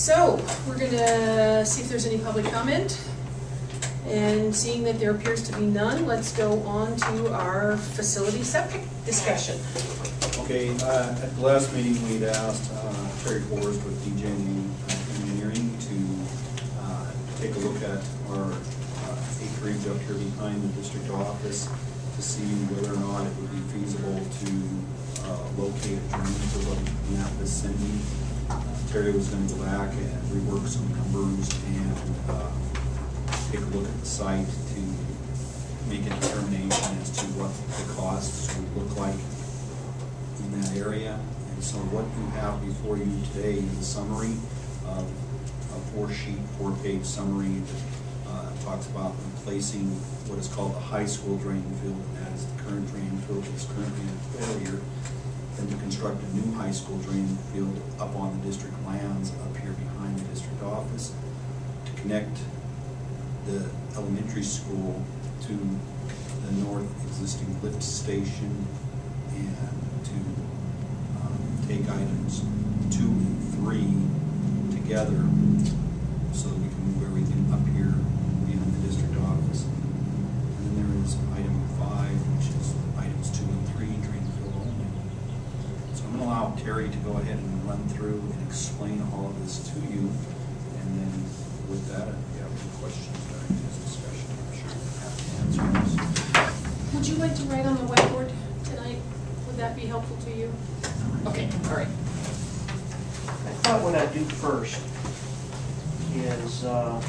So, we're gonna see if there's any public comment. And seeing that there appears to be none, let's go on to our facility septic discussion. Okay, uh, at the last meeting, we'd asked uh, Terry Forrest with DJ Engineering to uh, take a look at our uh, acreage up here behind the district office to see whether or not it would be feasible to uh, locate a drain for what in that vicinity. Terry was gonna go back and rework some numbers and uh, take a look at the site to make a determination as to what the costs would look like in that area. And so what you have before you today is a summary of a four-sheet, four-page summary that uh, talks about replacing what is called the high school drain field, and that is the current drain field that's currently in failure, and to construct a new high school drain field up on the district lands up here behind the district office, to connect the elementary school to the north existing lift station and to um, take items two and three together so that we can move everything up here behind the district office. And then there is item five, which is items two and three, drain field only. So I'm gonna allow Terry to go ahead and run through and explain all of this to you. And then with that, if you have any questions during this discussion, I'm sure you're happy to answer those. Would you like to write on the whiteboard tonight? Would that be helpful to you? Okay, all right. I thought what I'd do first is, uh,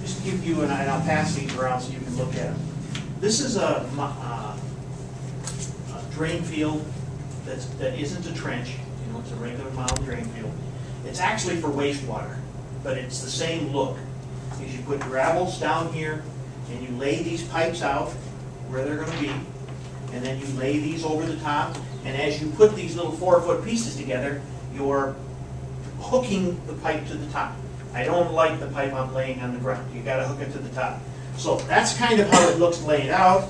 just give you, and I- and I'll pass these around so you can look at them. This is a uh, a drain field that's, that isn't a trench, you know, it's a regular mound drain field. It's actually for wastewater, but it's the same look. Is you put gravels down here, and you lay these pipes out where they're gonna be, and then you lay these over the top, and as you put these little four-foot pieces together, you're hooking the pipe to the top. I don't like the pipe I'm laying on the ground, you gotta hook it to the top. So that's kind of how it looks laid out.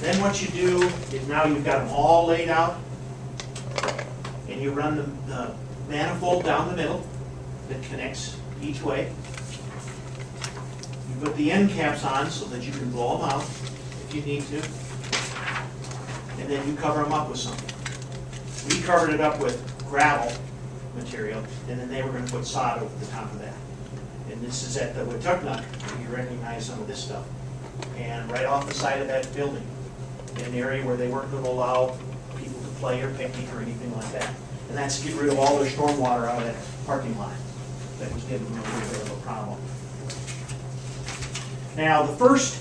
Then what you do is now you've got them all laid out, and you run the, the manifold down the middle that connects each way. You put the end caps on so that you can blow them out if you need to. And then you cover them up with something. We covered it up with gravel material, and then they were gonna put sod over the top of that. And this is at the Watucknuck, you recognize some of this stuff. And right off the side of that building, in an area where they weren't gonna allow people to play or picnic or anything like that. And that's to get rid of all their stormwater out of that parking lot that was giving them a little bit of a problem. Now, the first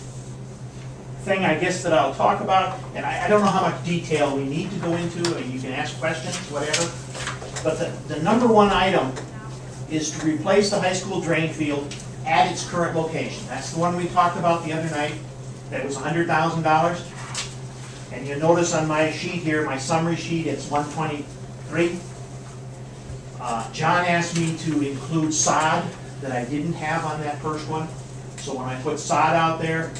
thing I guess that I'll talk about, and I, I don't know how much detail we need to go into, and you can ask questions, whatever, but the, the number one item is to replace the high school drain field at its current location. That's the one we talked about the other night, that was hundred thousand dollars. And you'll notice on my sheet here, my summary sheet, it's one twenty-three. Uh, John asked me to include sod that I didn't have on that first one. So when I put sod out there,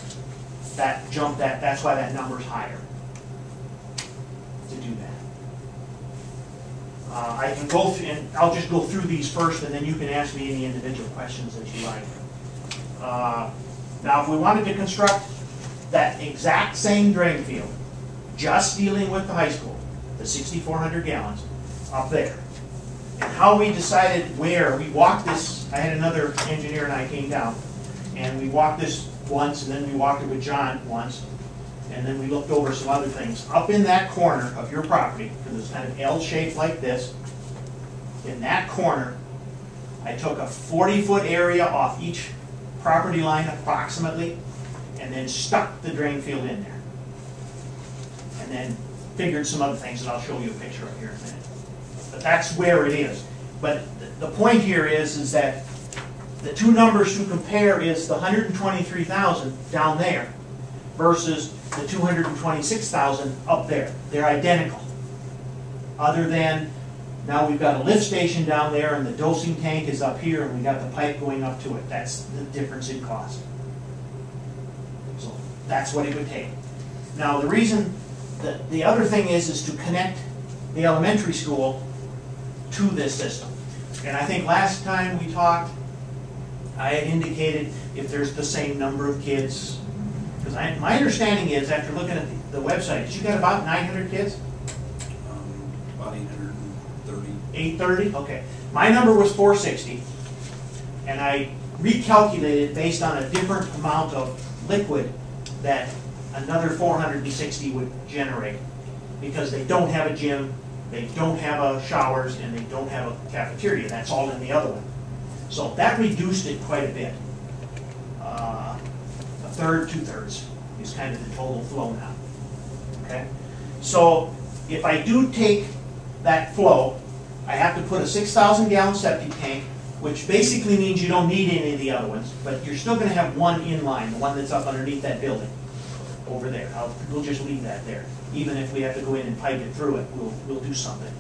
that jumped, that, that's why that number's higher. To do that. Uh, I can go, through and I'll just go through these first, and then you can ask me any individual questions that you like. Uh, Now, if we wanted to construct that exact same drain field, just dealing with the high school, the sixty-four hundred gallons, up there. And how we decided where, we walked this, I had another engineer and I came down, and we walked this once, and then we walked it with John once, and then we looked over some other things. Up in that corner of your property, because it's kind of L-shaped like this, in that corner, I took a forty-foot area off each property line approximately, and then stuck the drain field in there. And then figured some other things, and I'll show you a picture up here in a minute. But that's where it is. But th- the point here is, is that the two numbers to compare is the hundred and twenty-three thousand down there versus the two hundred and twenty-six thousand up there. They're identical. Other than, now we've got a lift station down there and the dosing tank is up here and we got the pipe going up to it. That's the difference in cost. So that's what it would take. Now, the reason, the, the other thing is, is to connect the elementary school to this system. And I think last time we talked, I had indicated if there's the same number of kids. Because my understanding is, after looking at the the website, is you got about nine hundred kids? Um, About eight hundred and thirty. Eight thirty, okay. My number was four sixty, and I recalculated based on a different amount of liquid that another four hundred and sixty would generate. Because they don't have a gym, they don't have a showers, and they don't have a cafeteria, that's all in the other one. So that reduced it quite a bit. Uh, third, two-thirds is kind of the total flow now. Okay? So if I do take that flow, I have to put a six thousand gallon septic tank, which basically means you don't need any of the other ones, but you're still gonna have one inline, the one that's up underneath that building, over there. I'll, we'll just leave that there. Even if we have to go in and pipe it through it, we'll, we'll do something.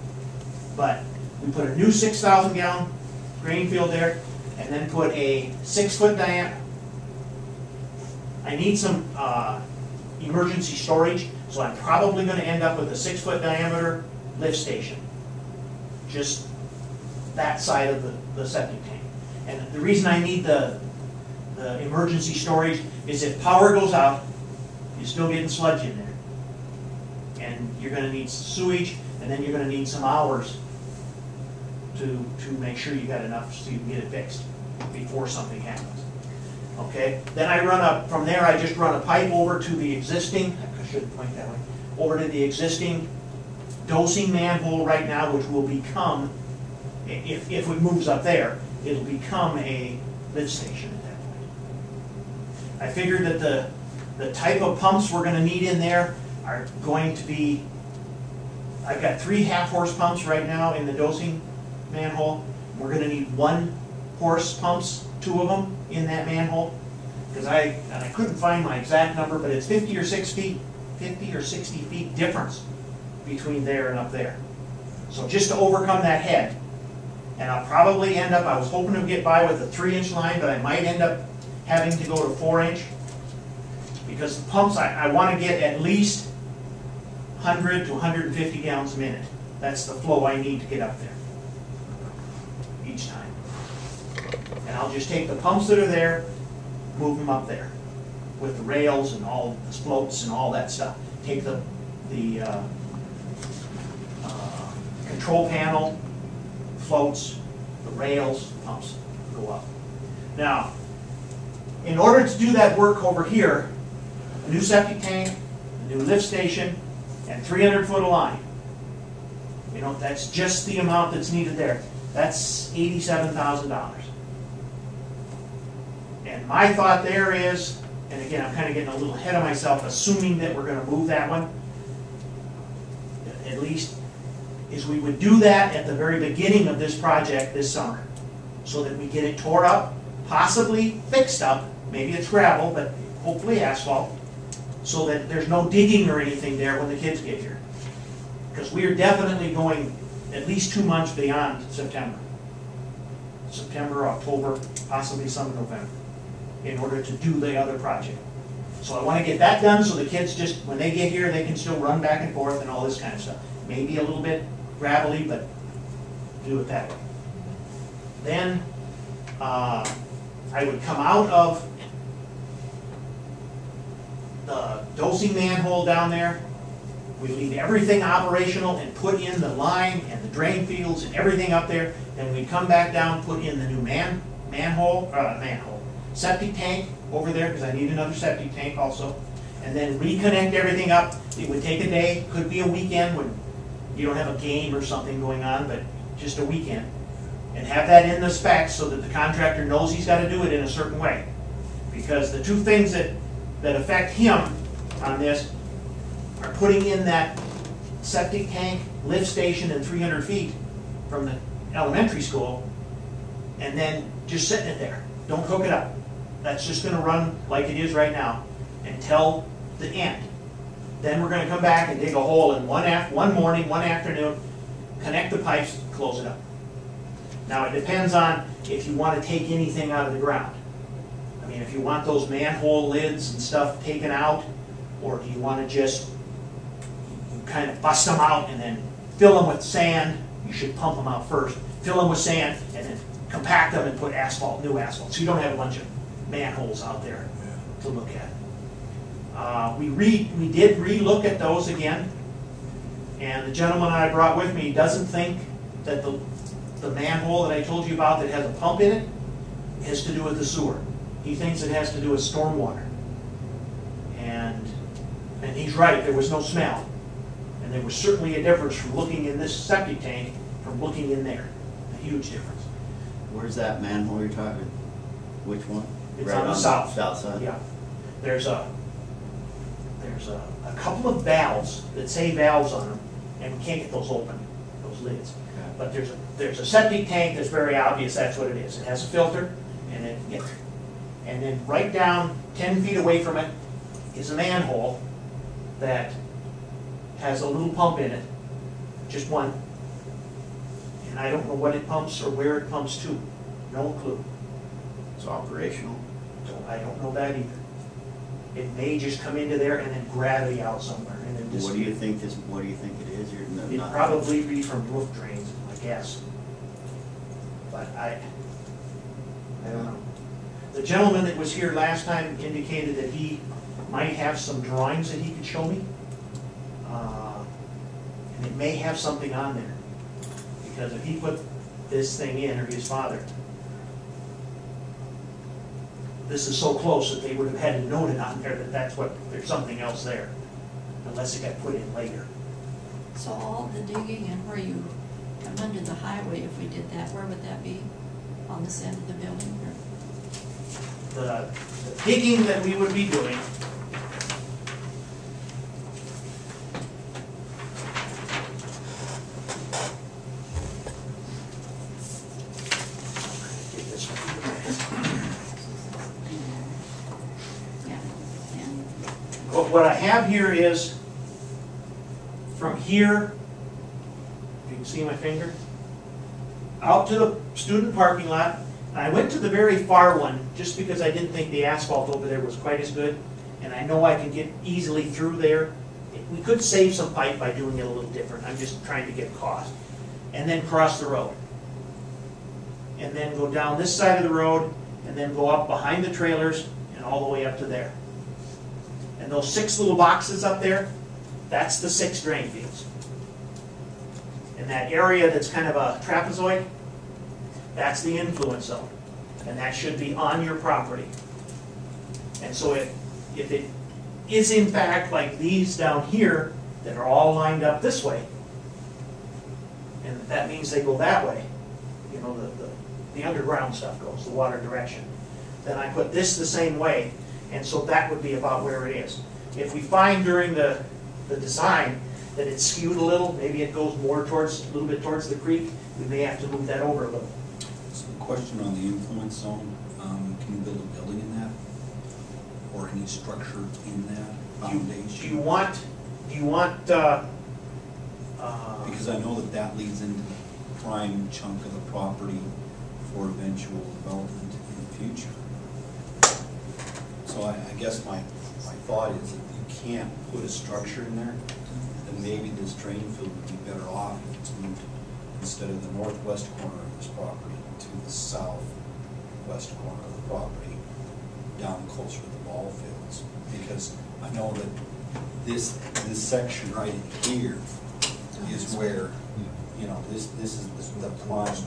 But we put a new six thousand gallon drain field there, and then put a six foot diameter. I need some, uh, emergency storage, so I'm probably gonna end up with a six foot diameter lift station. Just that side of the, the septic tank. And the reason I need the, the emergency storage is if power goes out, you're still getting sludge in there. And you're gonna need sewage, and then you're gonna need some hours to, to make sure you got enough so you can get it fixed before something happens. Okay, then I run up, from there, I just run a pipe over to the existing, I should point that way, over to the existing dosing manhole right now, which will become, if, if it moves up there, it'll become a lift station at that point. I figured that the, the type of pumps we're gonna need in there are going to be, I've got three half-horse pumps right now in the dosing manhole. We're gonna need one horse pumps, two of them in that manhole. Because I, and I couldn't find my exact number, but it's fifty or six feet, fifty or sixty feet difference between there and up there. So just to overcome that head, and I'll probably end up, I was hoping to get by with a three inch line, but I might end up having to go to four inch. Because the pumps, I, I wanna get at least hundred to hundred and fifty gallons a minute. That's the flow I need to get up there each time. And I'll just take the pumps that are there, move them up there with the rails and all the floats and all that stuff. Take the, the, uh, uh, control panel, floats, the rails, pumps go up. Now, in order to do that work over here, a new septic tank, a new lift station, and three hundred foot of line. You know, that's just the amount that's needed there. That's eighty-seven thousand dollars. And my thought there is, and again, I'm kind of getting a little ahead of myself, assuming that we're gonna move that one, at least, is we would do that at the very beginning of this project this summer, so that we get it tore up, possibly fixed up, maybe it's gravel, but hopefully asphalt, so that there's no digging or anything there when the kids get here. Because we are definitely going at least two months beyond September. September, October, possibly some November, in order to do the other project. So I wanna get that done, so the kids just, when they get here, they can still run back and forth and all this kind of stuff. Maybe a little bit gravelly, but do it that way. Then, uh, I would come out of the dosing manhole down there. We leave everything operational and put in the line and the drain fields and everything up there. Then we'd come back down, put in the new man, manhole, uh, manhole, septic tank over there, because I need another septic tank also. And then reconnect everything up. It would take a day, could be a weekend when you don't have a game or something going on, but just a weekend. And have that in the specs so that the contractor knows he's gotta do it in a certain way. Because the two things that, that affect him on this are putting in that septic tank, lift station and three hundred feet from the elementary school, and then just sitting it there. Don't hook it up. That's just gonna run like it is right now until the end. Then we're gonna come back and dig a hole in one one morning, one afternoon, connect the pipes, close it up. Now, it depends on if you wanna take anything out of the ground. I mean, if you want those manhole lids and stuff taken out, or do you wanna just kind of bust them out and then fill them with sand, you should pump them out first, fill them with sand, and then compact them and put asphalt, new asphalt, so you don't have a bunch of manholes out there to look at. Uh, we re, we did re-look at those again, and the gentleman I brought with me doesn't think that the, the manhole that I told you about that has a pump in it has to do with the sewer. He thinks it has to do with stormwater. And, and he's right, there was no smell. And there was certainly a difference from looking in this septic tank from looking in there, a huge difference. Where's that manhole you're talking? Which one? It's Right on the south. South side? Yeah, there's a, there's a, a couple of valves that say valves on them, and we can't get those open, those lids. But there's a, there's a septic tank that's very obvious, that's what it is. It has a filter, and it. And then right down ten feet away from it is a manhole that has a little pump in it, just one. And I don't know what it pumps or where it pumps to, no clue. It's operational. Don't- I don't know that either. It may just come into there and then gravity out somewhere and then What do you disappear. think this, what do you think it is? You're no- It'd not- probably be from roof drains, I guess. But I, I don't know. The gentleman that was here last time indicated that he might have some drawings that he could show me. Uh, And it may have something on there. Because if he put this thing in, or his father, this is so close that they would have had to note it on there that that's what, there's something else there. Unless it got put in later. So all the digging and where you come under the highway, if we did that, where would that be? On this end of the building or? the the digging that we would be doing. Get this one. Yeah, yeah. What what I have here is, from here, you can see my finger, out to the student parking lot. I went to the very far one, just because I didn't think the asphalt over there was quite as good. And I know I can get easily through there. We could save some pipe by doing it a little different, I'm just trying to get cost. And then cross the road. And then go down this side of the road, and then go up behind the trailers, and all the way up to there. And those six little boxes up there, that's the six drain fields. And that area that's kind of a trapezoid, that's the influence zone. And that should be on your property. And so if, if it is in fact like these down here that are all lined up this way, and that means they go that way, you know, the, the, the underground stuff goes, the water direction, then I put this the same way, and so that would be about where it is. If we find during the, the design that it's skewed a little, maybe it goes more towards, a little bit towards the creek, we may have to move that over a little. So question on the influence zone, um, can you build a building in that? Or any structure in that Do you- foundation? Do you want, do you want, uh, uh, Because I know that that leads into the prime chunk of the property for eventual development in the future. So I, I guess my, my thought is if you can't put a structure in there, then maybe this drain field would be better off if it's moved instead of the northwest corner of this property to the southwest corner of the property, down closer to the ball fields. Because I know that this, this section right here is where, you know, this, this is the prime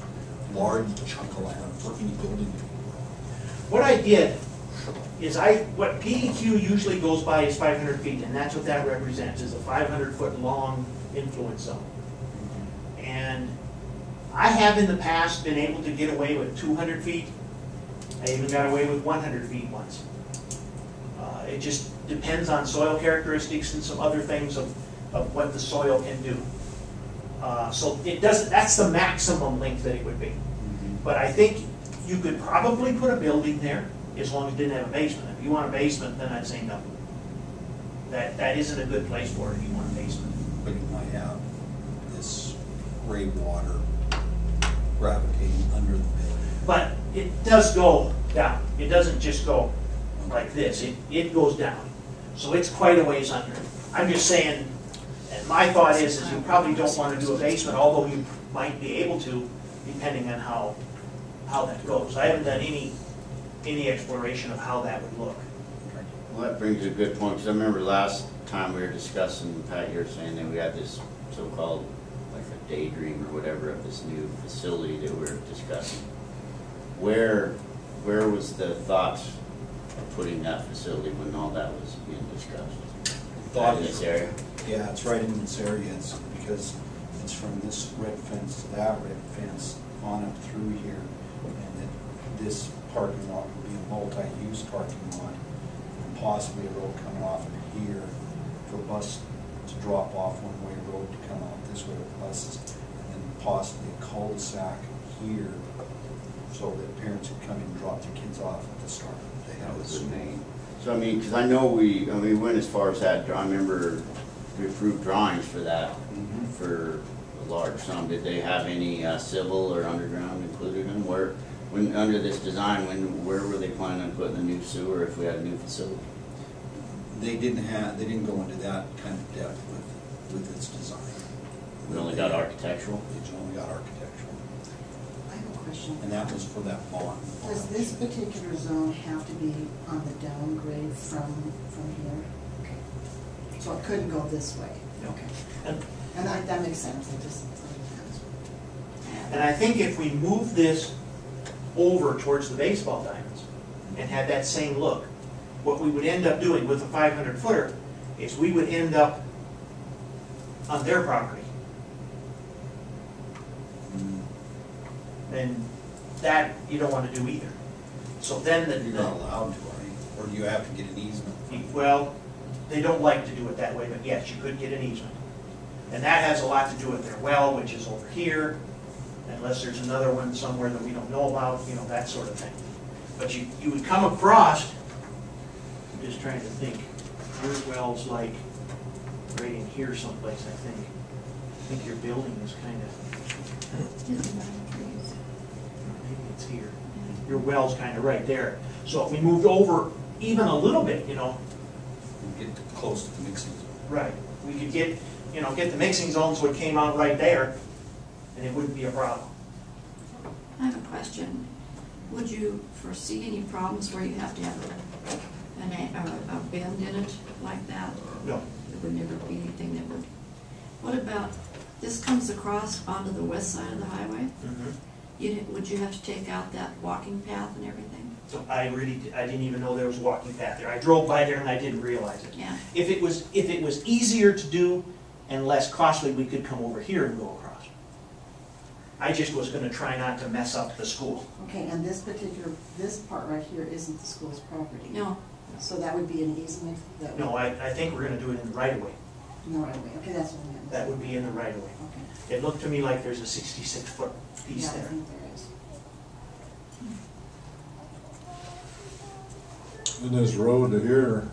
large chunk of land for any building. what I did is I, what DEQ usually goes by is five hundred feet, and that's what that represents, is a five hundred foot long influence zone. And I have in the past been able to get away with two hundred feet. I even got away with one hundred feet once. Uh, It just depends on soil characteristics and some other things of, of what the soil can do. Uh, So it doesn't, that's the maximum length that it would be. But I think you could probably put a building there as long as it didn't have a basement. If you want a basement, then I'd say no. That, that isn't a good place for it if you want a basement. But you might have this gray water gravitating under the building. But it does go down. It doesn't just go like this. It, it goes down. So it's quite a ways under. I'm just saying, and my thought is, is you probably don't wanna do a basement, although you might be able to, depending on how, how that goes. I haven't done any, any exploration of how that would look. Well, that brings a good point, because I remember last time we were discussing, Pat, you were saying that we had this so-called, like a daydream or whatever of this new facility that we were discussing. Where, where was the thoughts of putting that facility when all that was being discussed? Thought In this area? Yeah, it's right in this area, it's because it's from this red fence to that red fence on up through here. And that this parking lot would be a multi-use parking lot, and possibly a road coming off of here for bus to drop off one-way road to come out this way with buses, and then possibly a cul-de-sac here, so that parents could come in and drop their kids off at the start. They That have was the main. So I mean, because I know we, I mean, we went as far as that, I remember we approved drawings for that, Mhm. for a large sum. Did they have any uh, civil or underground included in where, when, under this design, when, where were they planning on putting the new sewer if we had a new facility? They didn't have, they didn't go into that kind of depth with, with its design. We only got architectural? It's only got architectural, I have a question. and that was for that bond. Does this particular zone have to be on the downgrade from, from here? Okay. So it couldn't go this way? No. Okay. And, And that, that makes sense, I just, and I think if we move this over towards the baseball diamonds and had that same look, what we would end up doing with the five hundred footer is we would end up on their property. And that you don't wanna do either. So then the. You're not allowed to, are you? Or do you have to get an easement? Well, they don't like to do it that way, but yes, you could get an easement. And that has a lot to do with their well, which is over here, unless there's another one somewhere that we don't know about, you know, that sort of thing. But you, you would come across, I'm just trying to think, your well's like right in here someplace, I think. I think your building is kind of, maybe it's here. Your well's kind of right there. So if we moved over even a little bit, you know, Get close to the mixing zone. Right, we could get, you know, get the mixing zones what came out right there, and it wouldn't be a problem. I have a question. Would you foresee any problems where you have to have a, an, a, a bend in it like that? No, There would never be anything that would, what about, this comes across onto the west side of the highway? Mm-hmm. You, didn't- would you have to take out that walking path and everything? so I really, I didn't even know there was a walking path there. I drove by there and I didn't realize it. Yeah, If it was, if it was easier to do and less costly, we could come over here and go across. I just was gonna try not to mess up the school. okay, and this particular, this part right here isn't the school's property? no, So that would be an easement that would? No, I, I think we're gonna do it in the right of way. No, right away, okay, that's what I meant. That would be in the right of way. Okay. It looked to me like there's a sixty-six foot piece Yeah, I there. think there is. And this road to here,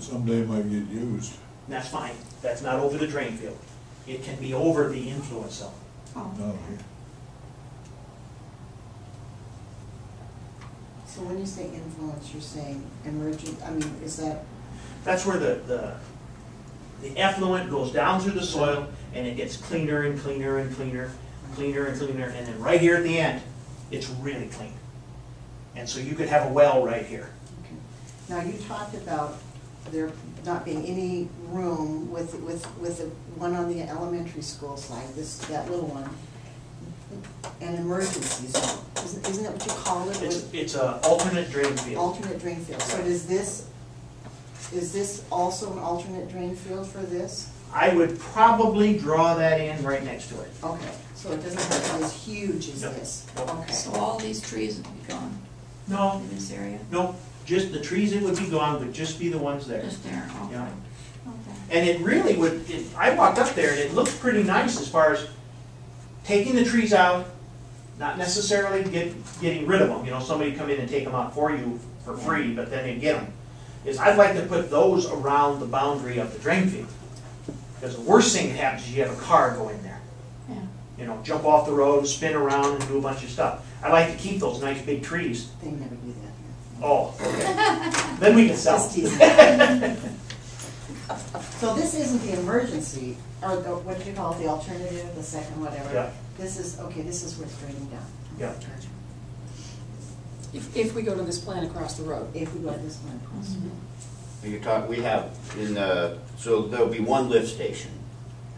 someday might get used. That's fine, that's not over the drain field. It can be over the influence zone. oh, oh No, So when you say influence, you're saying emergent, I mean, is that, That's where the, the, the effluent goes down through the soil and it gets cleaner and cleaner and cleaner, cleaner and cleaner, and then right here at the end, it's really clean. And so you could have a well right here. okay. Now, you talked about there not being any room with, with, with the one on the elementary school side, this, that little one, an emergency zone. Isn't, isn't that what you call it? It's, with it's a alternate drain field. Alternate drain field. So does this, is this also an alternate drain field for this? I would probably draw that in right next to it. Okay, so it doesn't have to be as huge as No. this? Okay. so all these trees would be gone No, in this area? no, just the trees that would be gone would just be the ones there. Just there, okay, Yeah. okay. And it really would, it, I walked up there and it looked pretty nice as far as taking the trees out, not necessarily get, getting rid of them, you know, somebody come in and take them out for you for free, but then they get them. Is I'd like to put those around the boundary of the drain field. Because the worst thing that happens is you have a car go in there, Yeah, you know, jump off the road, spin around and do a bunch of stuff. I like to keep those nice big trees. They never do that here. Oh, okay. Then we can sell Just them. teasing. So this isn't the emergency, or the, what did you call it, the alternative, the second, whatever? Yeah. This is, okay, this is what's draining down. Yeah. If, if we go to this plan across the road. If we go to this one. You're talking, we have in the, so there'll be one lift station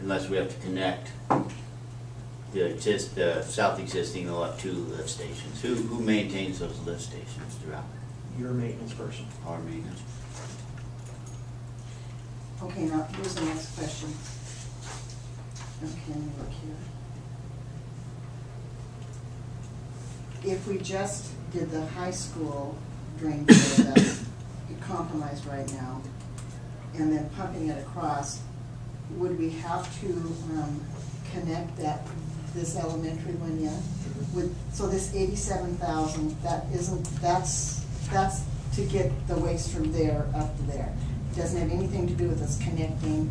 unless we have to connect the exist, the south existing, we'll have two lift stations. Who, who maintains those lift stations throughout Your maintenance person. our maintenance? Okay, now, here's the next question. Okay, let me look here. If we just did the high school drain field that's compromised right now, and then pumping it across, would we have to, um, connect that, this elementary one yet? With, so this eighty-seven thousand, that isn't, that's, that's to get the waste from there up to there. It doesn't have anything to do with us connecting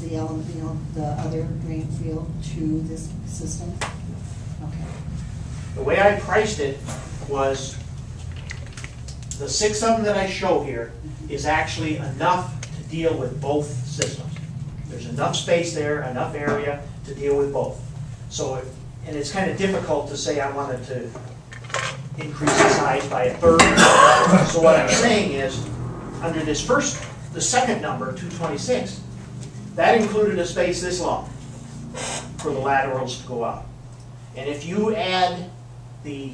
the element, you know, the other drain field to this system? Okay. The way I priced it was, the six of them that I show here is actually enough to deal with both systems. There's enough space there, enough area to deal with both. So, and it's kind of difficult to say I wanted to increase the size by a third. So what I'm saying is, under this first, the second number, two twenty-six, that included a space this long for the laterals to go out. And if you add the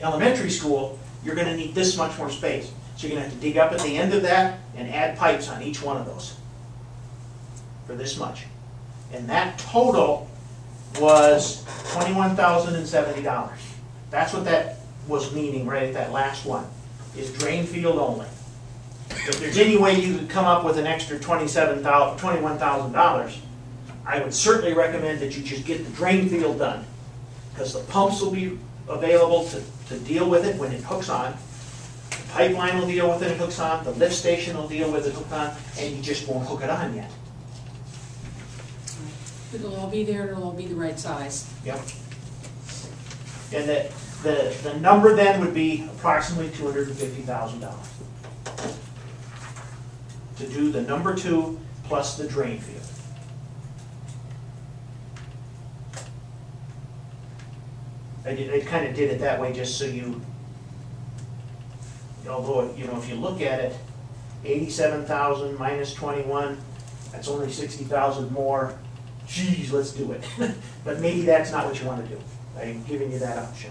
elementary school, you're gonna need this much more space. So you're gonna have to dig up at the end of that and add pipes on each one of those for this much. And that total was twenty-one thousand and seventy dollars. That's what that was meaning right at that last one, is drain field only. If there's any way you could come up with an extra twenty-seven thousand, twenty-one thousand dollars, $21,000, I would certainly recommend that you just get the drain field done. Because the pumps will be available to, to deal with it when it hooks on. The pipeline will deal with it, when it hooks on, the lift station will deal with it, hooked on, and you just won't hook it on yet. It'll all be there, and it'll all be the right size. Yep. And the, the, the number then would be approximately two hundred and fifty thousand dollars. To do the number two plus the drain field. I did, I kinda did it that way just so you, although, you know, if you look at it, eighty-seven thousand minus twenty-one, that's only sixty thousand more. Geez, let's do it. But maybe that's not what you wanna do. I'm giving you that option.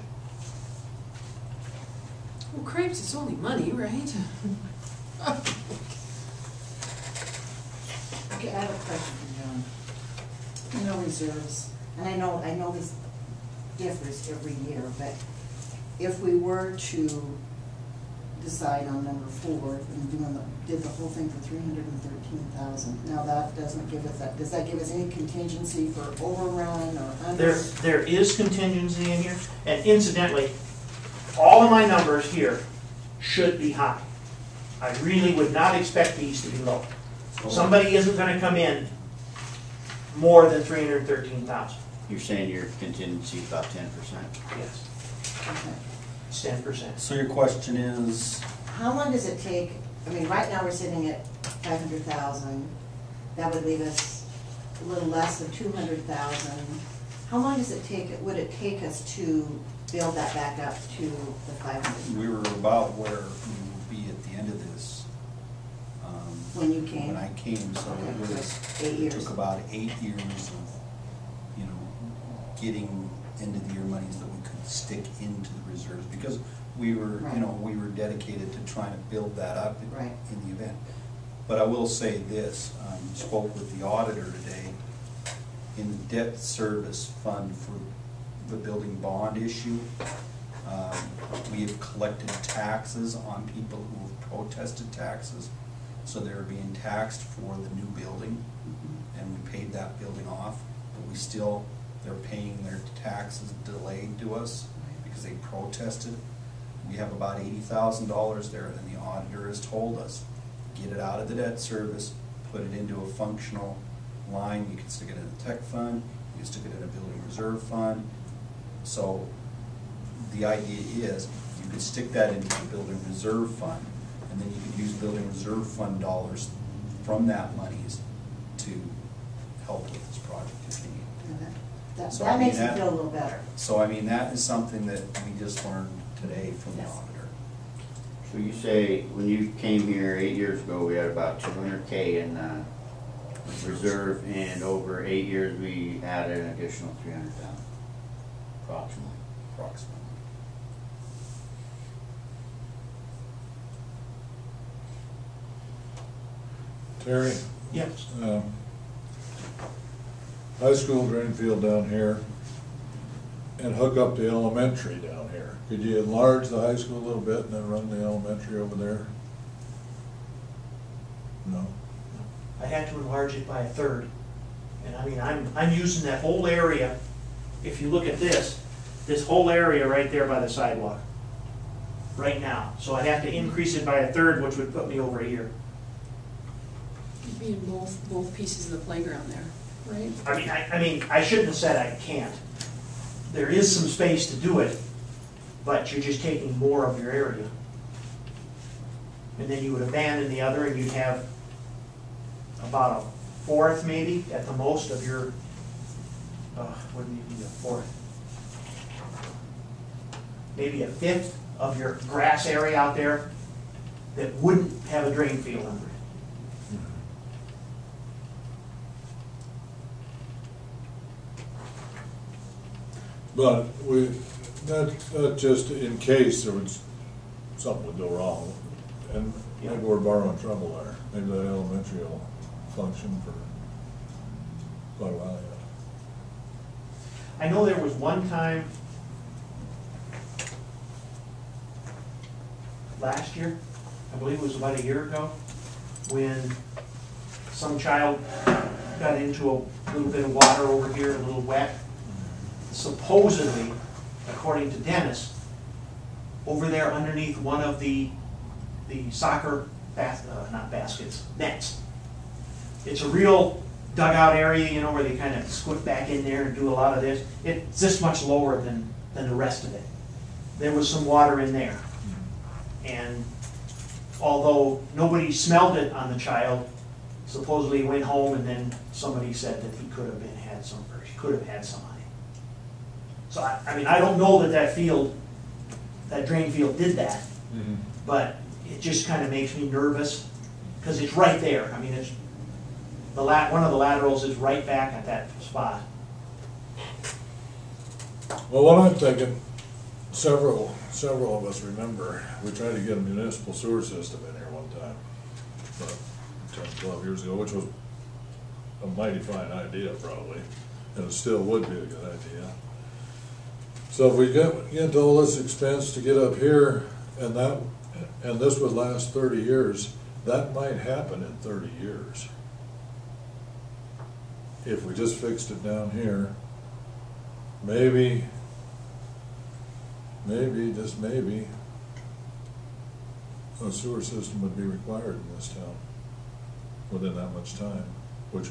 Well, crepes, it's only money, right? Okay, I have a question for John. You know reserves, and I know, I know this differs every year, but if we were to decide on number four and doing the, did the whole thing for three hundred and thirteen thousand, now that doesn't give us that, does that give us any contingency for overrun or under? There, there is contingency in here, and incidentally, all of my numbers here should be high. I really would not expect these to be low. Oh. Somebody isn't gonna come in more than three hundred and thirteen thousand. You're saying your contingency is about ten percent? Yes, Okay. it's ten percent. So your question is, How long does it take, I mean, right now we're sitting at five hundred thousand, that would leave us a little less than two hundred thousand. How long does it take, would it take us to build that back up to the five hundred? we were about where we would be at the end of this. um, When you came? When I came, so it was, Eight it years. took about eight years of, you know, getting end of the year monies that we could stick into the reserves, because we were, you know, we were dedicated to trying to build that up in- Right. in the event. But I will say this, um, spoke with the auditor today, in the debt service fund for the building bond issue, um, we have collected taxes on people who have protested taxes, so they're being taxed for the new building, and we paid that building off, but we still, they're paying their taxes delayed to us because they protested. We have about eighty thousand dollars there, and the auditor has told us, get it out of the debt service, put it into a functional line, you can stick it in a tech fund, you can stick it in a building reserve fund. So, the idea is, you could stick that into the building reserve fund, and then you could use building reserve fund dollars from that monies to help with this project if you need. Yeah, that- That, So, I that mean, makes me that- feel a little better. So I mean, that is something that we just learned today from the auditor. So you say, when you came here eight years ago, we had about two hundred K in, uh, reserve, and over eight years, we added an additional three hundred thousand, approximately. approximately. Terry, Yes. um, high school drain field down here and hook up the elementary down here. Could you enlarge the high school a little bit and then run the elementary over there? No? I had to enlarge it by a third. And I mean, I'm, I'm using that whole area, if you look at this, this whole area right there by the sidewalk, right now. So I'd have to increase it by a third, which would put me over here. You'd be in both, both pieces of the playground there, right? I mean, I, I mean, I shouldn't have said I can't. There is some space to do it, but you're just taking more of your area. And then you would abandon the other and you'd have about a fourth maybe at the most of your, uh, do you need, a fourth? Maybe a fifth of your grass area out there that wouldn't have a drain field under it. But we, that, that just in case there was, something would go wrong, and maybe we're borrowing trouble there. Maybe that elementary will function for quite a while yet. I know there was one time last year, I believe it was about a year ago, when some child got into a little bit of water over here, a little wet. Supposedly, according to Dennis, over there underneath one of the, the soccer uh, not baskets, nets. It's a real dugout area, you know, where they kind of squid back in there and do a lot of this. It's this much lower than, than the rest of it. There was some water in there. And although nobody smelled it on the child, supposedly he went home and then somebody said that he could have been, had some, or he could have had some on him. So I, I mean, I don't know that that field, that drain field did that, mm-hmm. but it just kind of makes me nervous, because it's right there. I mean, it's, the lat, one of the laterals is right back at that spot. Well, what I'm thinking, several, several of us remember, we tried to get a municipal sewer system in here one time, about ten, twelve years ago, which was a mighty fine idea probably, and it still would be a good idea. So if we get, get all this expense to get up here, and that, and this would last thirty years, that might happen in thirty years. If we just fixed it down here, maybe, maybe, just maybe, a sewer system would be required in this town within that much time, which,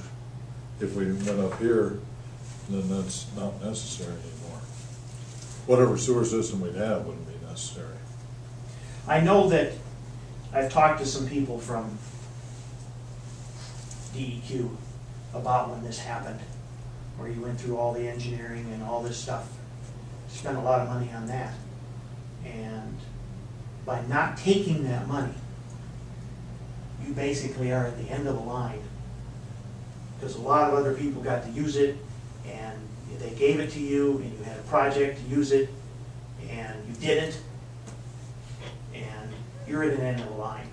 if we went up here, then that's not necessary anymore. Whatever sewer system we'd have wouldn't be necessary. I know that I've talked to some people from DEQ about when this happened, where you went through all the engineering and all this stuff. Spent a lot of money on that. And by not taking that money, you basically are at the end of the line. Because a lot of other people got to use it, and they gave it to you, and you had a project to use it, and you didn't, and you're at an end of the line.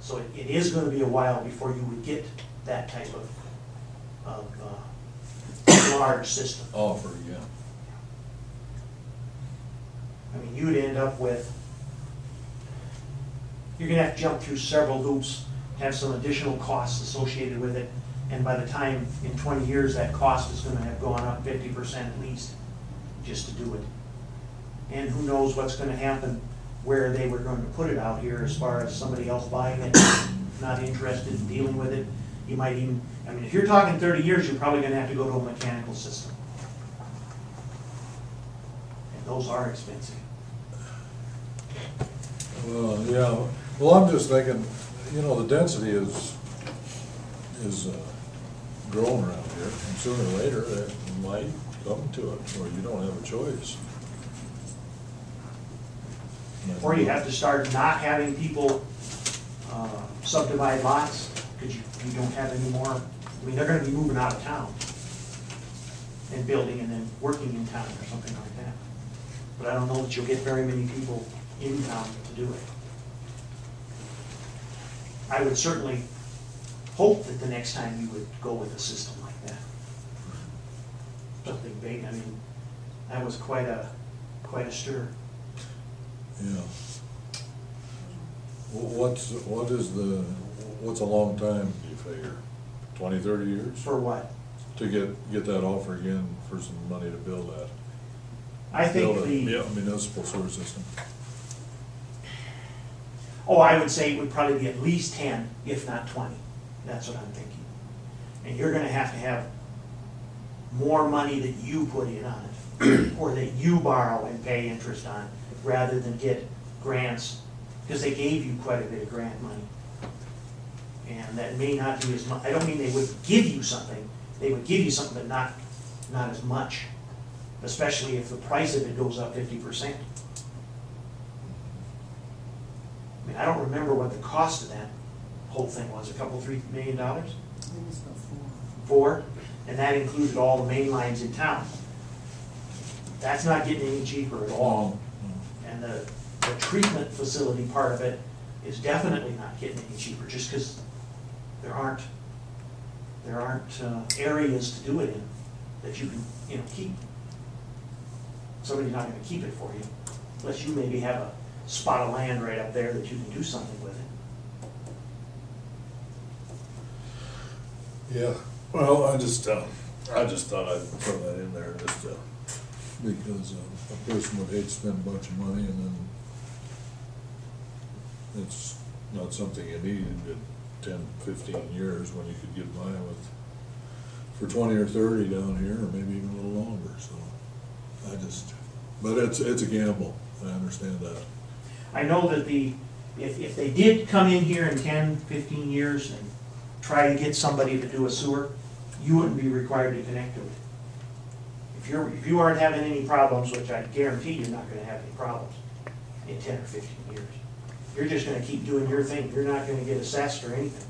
So it, it is gonna be a while before you would get that type of, of, uh, large system. Offer, yeah. I mean, you'd end up with, you're gonna have to jump through several hoops, have some additional costs associated with it, and by the time, in twenty years, that cost is gonna have gone up fifty percent at least, just to do it. And who knows what's gonna happen, where they were going to put it out here, as far as somebody else buying it, not interested in dealing with it. You might even, I mean, if you're talking thirty years, you're probably gonna have to go to a mechanical system. And those are expensive. Well, yeah, well, I'm just thinking, you know, the density is is uh, growing around here, and sooner or later, it might come to it, or you don't have a choice. Or you have to start not having people uh, subdivide lots, because you, you don't have any more, I mean, they're gonna be moving out of town and building and then working in town or something like that. But I don't know that you'll get very many people in town to do it. I would certainly hope that the next time you would go with a system like that. Something big, I mean, that was quite a, quite a stir. Yeah. What's, what is the, what's a long time, do you figure? Twenty, thirty years? For what? To get, get that offer again for some money to build that? I think Build a the, mu- Municipal sewer system. Oh, I would say it would probably be at least 10, if not 20. That's what I'm thinking. And you're going to have to have more money that you put in on it or that you borrow and pay interest on rather than get grants because they gave you quite a bit of grant money. And that may not be as much. I don't mean they would give you something. They would give you something, but not, not as much, especially if the price of it goes up 50%. I don't remember what the cost of that whole thing was, a couple, three million dollars? I think it's about four. Four, and that included all the main lines in town. That's not getting any cheaper at all. And the, the treatment facility part of it is definitely not getting any cheaper, just because there aren't, there aren't uh, areas to do it in that you can, you know, keep. Somebody's not gonna keep it for you, unless you maybe have a spot of land right up there that you can do something with it. Yeah, well, I just, uh, I just thought I'd throw that in there, just, because uh, a person would hate to spend a bunch of money and then it's not something you need in ten, fifteen years when you could get by with, for twenty or thirty down here, or maybe even a little longer, so. I just, but it's, it's a gamble, I understand that. I know that the, if, if they did come in here in 10, 15 years and try to get somebody to do a sewer, you wouldn't be required to connect to it. If you're, if you aren't having any problems, which I guarantee you're not gonna have any problems in ten or fifteen years. You're just gonna keep doing your thing, you're not gonna get assessed or anything.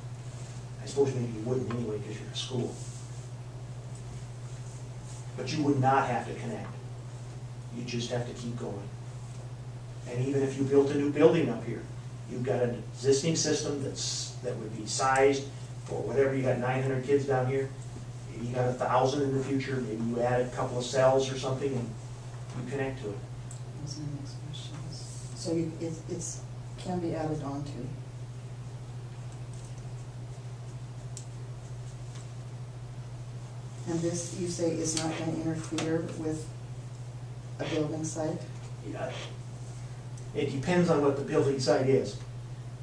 I suppose maybe you wouldn't anyway, because you're a school. But you would not have to connect. You just have to keep going. And even if you built a new building up here, you've got an existing system that's, that would be sized for whatever, you got nine hundred kids down here, maybe you got a thousand in the future, maybe you add a couple of cells or something and you connect to it. That was my next question. So you, it's, it's, can be added on to. And this, you say, is not gonna interfere with a building site? Yeah. It depends on what the building site is.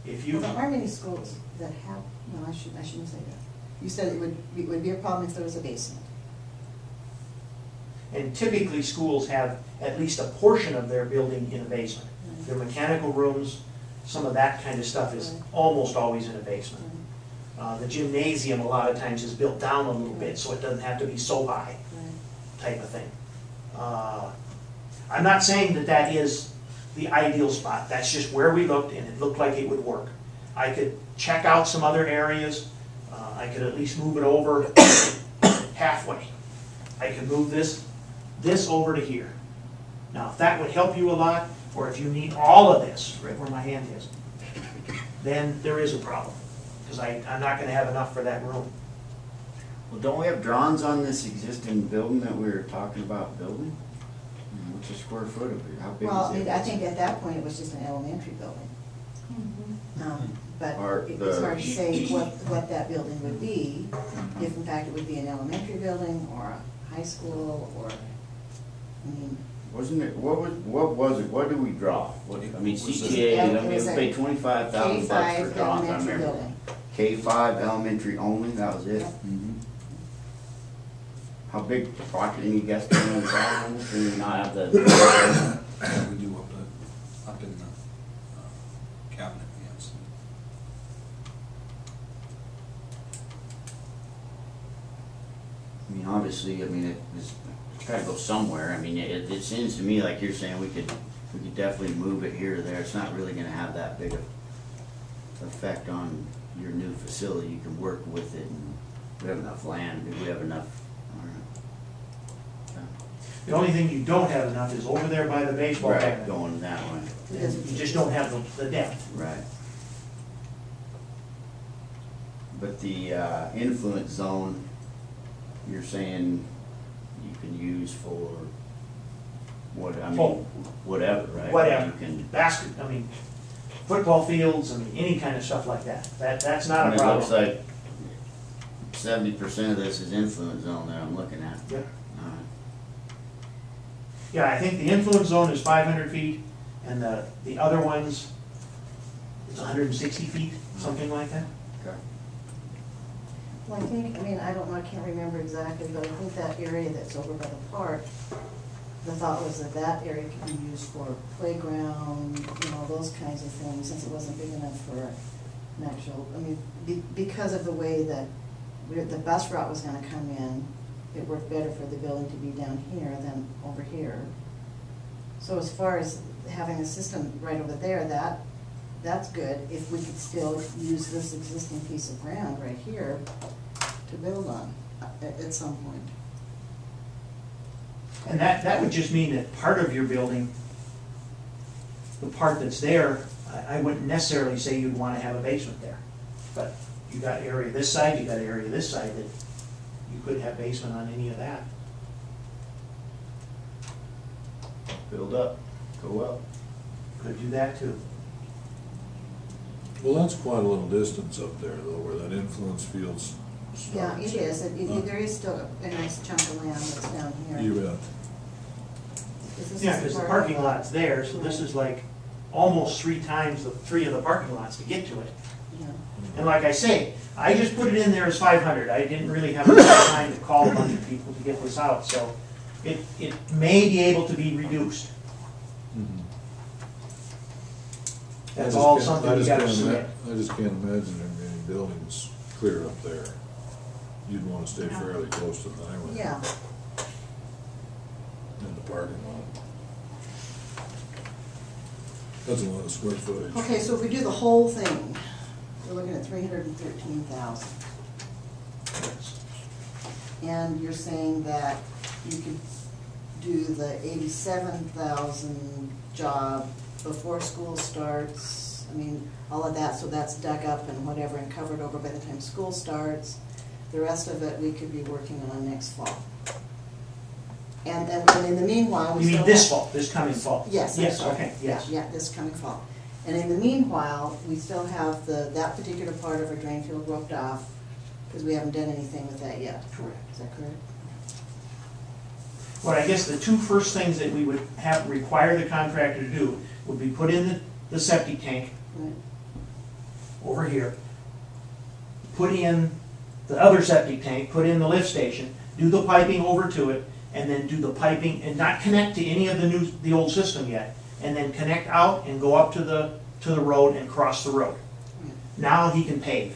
If you, Well, There are many schools that have, no, I shouldn't, I shouldn't say that. You said it would, it would be a problem if there was a basement. and typically schools have at least a portion of their building in a basement. Their mechanical rooms, some of that kind of stuff is Right. almost always in a basement. Uh, the gymnasium a lot of times is built down a little bit, so it doesn't have to be so high. Type of thing. Uh, I'm not saying that that is the ideal spot, that's just where we looked and it looked like it would work. I could check out some other areas, uh, I could at least move it over halfway. I could move this, this over to here. Now, if that would help you a lot, or if you need all of this, right where my hand is, then there is a problem, because I'm not gonna have enough for that room. Well, don't we have drawings on this existing building that we were talking about building? What's the square foot of it? How big is it? Well, I I think at that point it was just an elementary building. Um, But Or it's the- hard to say what, what that building would be, if in fact it would be an elementary building or a high school or, I mean, Wasn't it, what was, what was it, what did we draw? What, I mean, Was it- CTA, I mean, was we a paid twenty-five K thousand bucks for five drawings, I elementary remember. building. K five elementary only, that was it? Yep. How big, approximately, any guess on the this, or you not have the? Yeah, we do up the, up in the uh, cabinet, yes. obviously, I mean, it, it's, it's gotta go somewhere, I mean, it, it seems to me like you're saying we could, we could definitely move it here or there, it's not really gonna have that big of effect on your new facility, you can work with it, and we have enough land, do we have enough, I. The only thing you don't have enough is over there by the baseball Right, going that way, You just don't have the, the depth. right. But the, uh, influence zone, you're saying you can use for what, I mean, Oh. whatever, right? Whatever. You can, Basket, I mean, football fields, I mean, any kind of stuff like that. That, that's not and a it looks problem. like seventy percent of this is influence zone that I'm looking at. Yeah. Alright. Yeah, I think the influence zone is five hundred feet, and the, the other ones, it's hundred and sixty feet, something like that. Okay. Well, I think, I mean, I don't know, I can't remember exactly, but I think that area that's over by the park, the thought was that that area could be used for playground, you know, those kinds of things, since it wasn't big enough for an actual, I mean, be, because of the way that we're- the bus route was gonna come in, it worked better for the building to be down here than over here. So as far as having a system right over there, that, that's good, if we could still use this existing piece of ground right here to build on at, at some point. And that, that would just mean that part of your building, the part that's there, I, I wouldn't necessarily say you'd wanna have a basement there. But you got area this side, you got area this side that could have basement on any of that. Build up, go up. Could do that too. Well, that's quite a little distance up there though, where that influence fields Yeah, starts. it is, It- Huh? it- there is still a nice chunk of land that's down here. You bet. Is Yeah, because the parking lot's there, so this is like almost three times the, three of the parking lots to get to it. Yeah. And like I say, I just put it in there as five hundred, I didn't really have enough time to call a bunch of people to get this out, so it, it may be able to be reduced. Mhm. I That's just all can't- something I you just gotta can't ima- submit. I just can't imagine there being any buildings clear up there. You'd wanna stay Yeah. fairly close to the highway. Yeah, In the parking lot. That's a lot of square footage. okay, so if we do the whole thing, we're looking at three hundred and thirteen thousand. And you're saying that you could do the eighty-seven thousand job before school starts? I mean, all of that, so that's dug up and whatever and covered over by the time school starts. The rest of it, we could be working on next fall. And, then, and in the meanwhile, we You still mean this have- fall, this coming fall? Yes, I'm Yes, sorry. okay, Yeah, yes. Yeah, this coming fall. And in the meanwhile, we still have the, that particular part of our drain field roped off, because we haven't done anything with that yet. Correct. Is that correct? Well, I guess the two first things that we would have, require the contractor to do would be put in the, the septic tank Right. over here, put in the other septic tank, put in the lift station, do the piping over to it, and then do the piping, and not connect to any of the new, the old system yet, and then connect out and go up to the, to the road and cross the road. Now he can pave.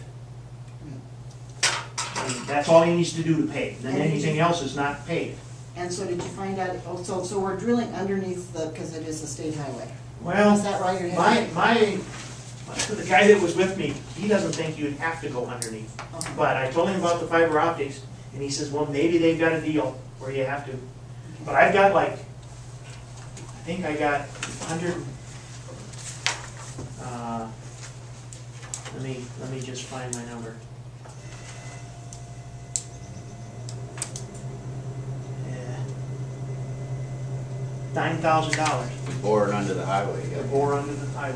And that's all he needs to do to pave, then And he- anything else is not paved. And so did you find out, oh, so, so we're drilling underneath the, because it is a state highway. Well, Is that right, or my, my, the guy that was with me, he doesn't think you'd have to go underneath. Okay. But I told him about the fiber optics, and he says, well, maybe they've got a deal where you have to. But I've got like, think I got hundred, uh, let me, let me just find my number. Yeah. Nine thousand dollars Boring under the highway, you bore under the highway.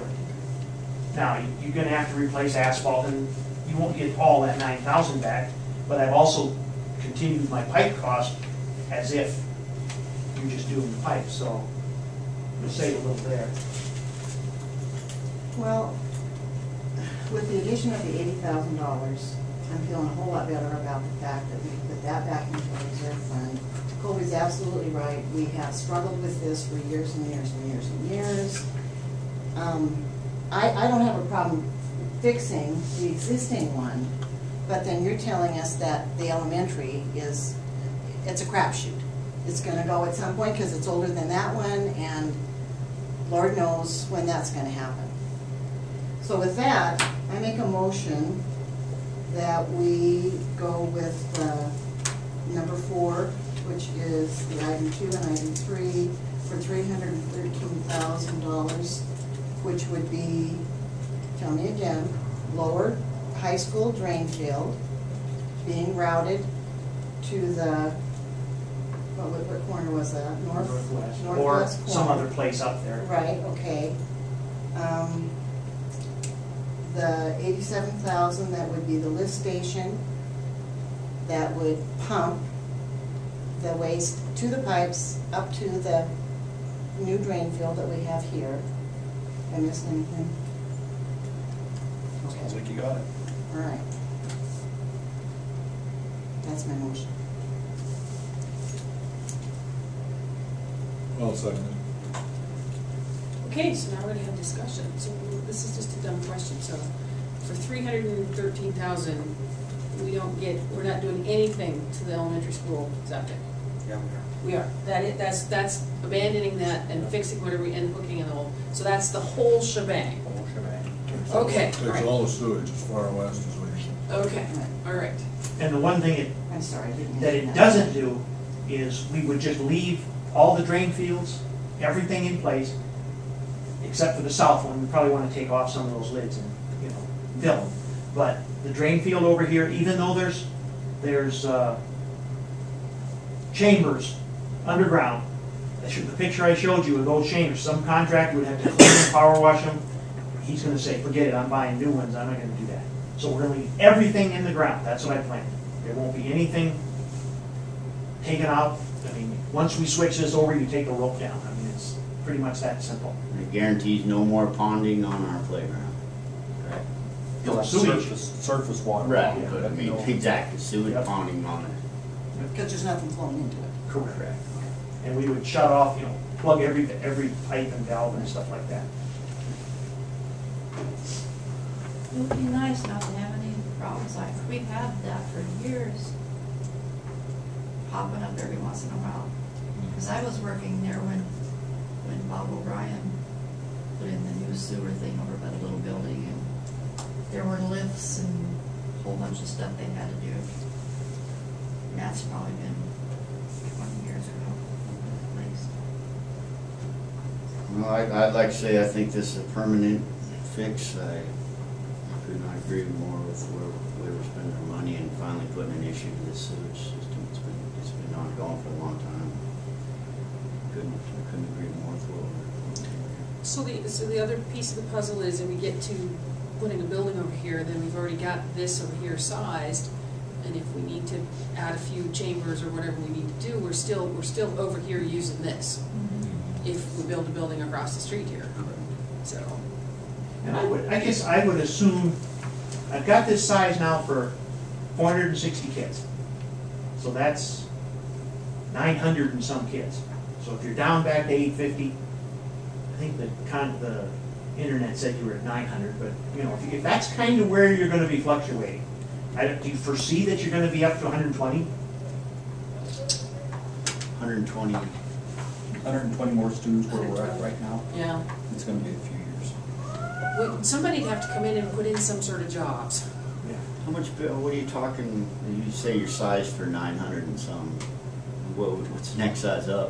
Now, you're gonna have to replace asphalt, and you won't get all that nine thousand back, but I've also continued my pipe cost as if you're just doing the pipe, so save a little there. Well, with the addition of the eighty thousand dollars, I'm feeling a whole lot better about the fact that we put that back into the reserve fund. Colby's absolutely right, we have struggled with this for years and years and years and years. Um, I, I don't have a problem fixing the existing one, but then you're telling us that the elementary is, it's a crapshoot. It's gonna go at some point, cause it's older than that one, and Lord knows when that's gonna happen. So with that, I make a motion that we go with, uh, number four, which is the item two and item three, for three hundred and thirteen thousand dollars, which would be, tell me again, lower high school drain field being routed to the, what, what- what corner was that? North? Northwest, or Northwest some corner. other place up there. Right, okay. Um, The eighty-seven thousand, that would be the lift station that would pump the waste to the pipes up to the new drain field that we have here. Am I missing anything? Sounds Okay, like you got it. all right. That's my motion. I'll second. Okay, so now we're gonna have discussion. So this is just a dumb question. So for three hundred and thirteen thousand, we don't get, we're not doing anything to the elementary school septic. Yeah. We are. We That is, that's, that's abandoning that and fixing whatever, we and hooking in the hole. So that's the whole shebang. Whole shebang. Takes Okay, all- Takes alright. all the sewage as far west as we can. Okay, all right. And the one thing it I'm sorry, I didn't. that it doesn't do is we would just leave all the drain fields, everything in place, except for the south one, we probably wanna take off some of those lids and, you know, fill them. But the drain field over here, even though there's, there's, uh, chambers underground, showed- the picture I showed you of those chambers, some contractor would have to clean and power wash them. He's gonna say, forget it, I'm buying new ones, I'm not gonna do that. So we're gonna leave everything in the ground, that's what I planned. There won't be anything taken out. I mean, once we switch this over, you take the rope down. I mean, it's pretty much that simple. It guarantees no more ponding on our playground. Correct. No Like sewage. Surface, surface water. Right, but I mean, No- exactly, sewage Yep. ponding on it. Because there's nothing flowing into it. Correct. And we would shut off, you know, plug every, every pipe and valve and stuff like that. It would be nice not to have any problems like, we've had that for years. Popping up every once in a while. Cause I was working there when, when Bob O'Brien put in the new sewer thing over by the little building and there were lifts and a whole bunch of stuff they had to do. And that's probably been twenty years ago, at least. Well, I, I'd like to say, I think this is a permanent fix. I I could not agree more with where, where we're spending our money and finally putting an issue to this sewage system. It's been, it's been ongoing for a long time. Couldn't, I couldn't agree more with what we're. So the, so the other piece of the puzzle is, and we get to putting a building over here, then we've already got this over here sized. And if we need to add a few chambers or whatever we need to do, we're still, we're still over here using this. Mm-hmm. If we build a building across the street here, so. And I would, I guess I would assume, I've got this size now for four hundred and sixty kids. So that's nine hundred and some kids. So if you're down back to eight fifty, think the con, the internet said you were at nine hundred, but, you know, if, if that's kind of where you're gonna be fluctuating, I, don't- do you foresee that you're gonna be up to 120? 120, 120 more students where we're at right now. Yeah, It's gonna be a few years. Would- somebody'd have to come in and put in some sort of jobs. Yeah. how much, bill- what are you talking, you say your size for nine hundred and some, what, what's the next size up?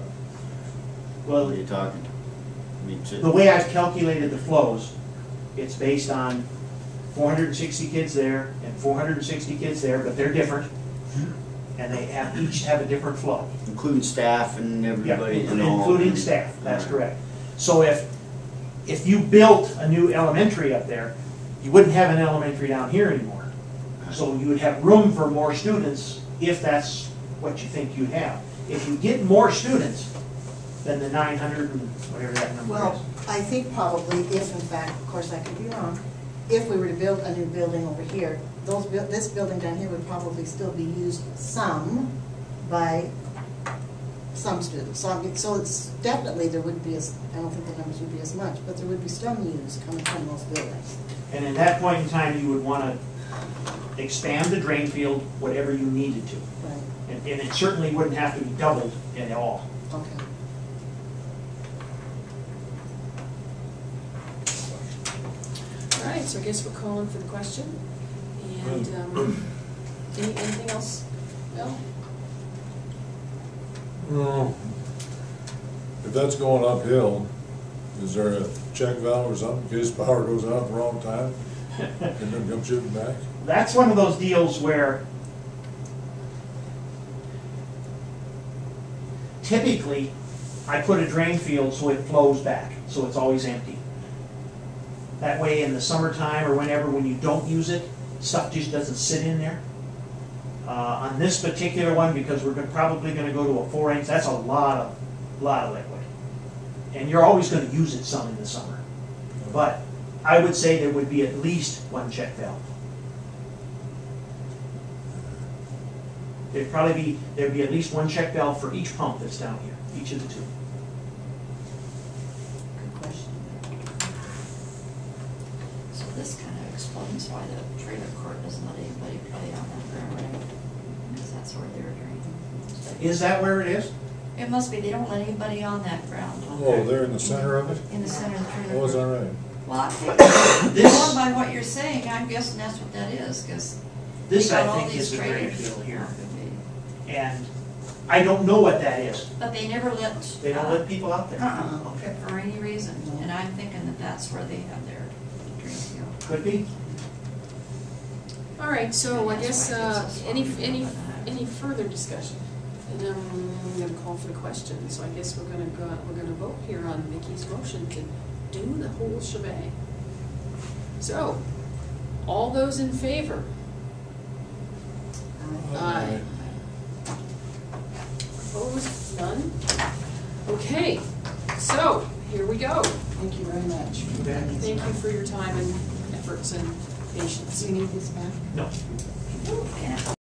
Well, What are you talking? I mean, to- the way I've calculated the flows, it's based on four hundred and sixty kids there and four hundred and sixty kids there, but they're different. And they have, each have a different flow. Including staff and Yeah, everybody and all. including staff, that's correct. So if, if you built a new elementary up there, you wouldn't have an elementary down here anymore. So you would have room for more students if that's what you think you'd have. If you get more students than the nine hundred and whatever that number is. Well, I think probably if in fact, of course I could be wrong, if we were to build a new building over here, those, buil- this building down here would probably still be used some by some students. So I mean, so it's definitely, there would be as, I don't think the numbers would be as much, but there would be some use coming from those buildings. And at that point in time, you would want to expand the drain field, whatever you needed to. Right. And, and it certainly wouldn't have to be doubled at all. Okay. All right, so I guess we're calling for the question. And, um, any, anything else? No? Well, if that's going uphill, is there a check valve or something in case power goes out at the wrong time? And then come shooting back? That's one of those deals where typically, I put a drain field so it flows back, so it's always empty. That way, in the summertime or whenever, when you don't use it, stuff just doesn't sit in there. Uh, on this particular one, because we're probably gonna go to a four inch, that's a lot of, lot of liquid. And you're always gonna use it some in the summer. But I would say there would be at least one check valve. There'd probably be, there'd be at least one check valve for each pump that's down here, each of the two. Good question. So this kind of explains why the trailer court doesn't let anybody play on that ground, right? Because that's where they're draining. Is that where it is? It must be, they don't let anybody on that ground, Oh, they're in the center of it? in the center of the trailer. Oh, is that court. right? Well, I think, This- going by what you're saying, I'm guessing that's what that is, because. This, I think, is the drain field here. And I don't know what that is. But they never let. They don't let uh, people out there. Uh-uh, Okay. for any reason, and I'm thinking that that's where they have their drain field. Could be. All right, so I guess, uh, any, any, any further discussion? And then I'm gonna call for the question, so I guess we're gonna go, we're gonna vote here on Mickey's motion to do the whole shebang. So, all those in favor? Aye. Opposed? None? Okay, so, here we go. Thank you very much. Thank you for your time and efforts and patience. Do you need this back? No.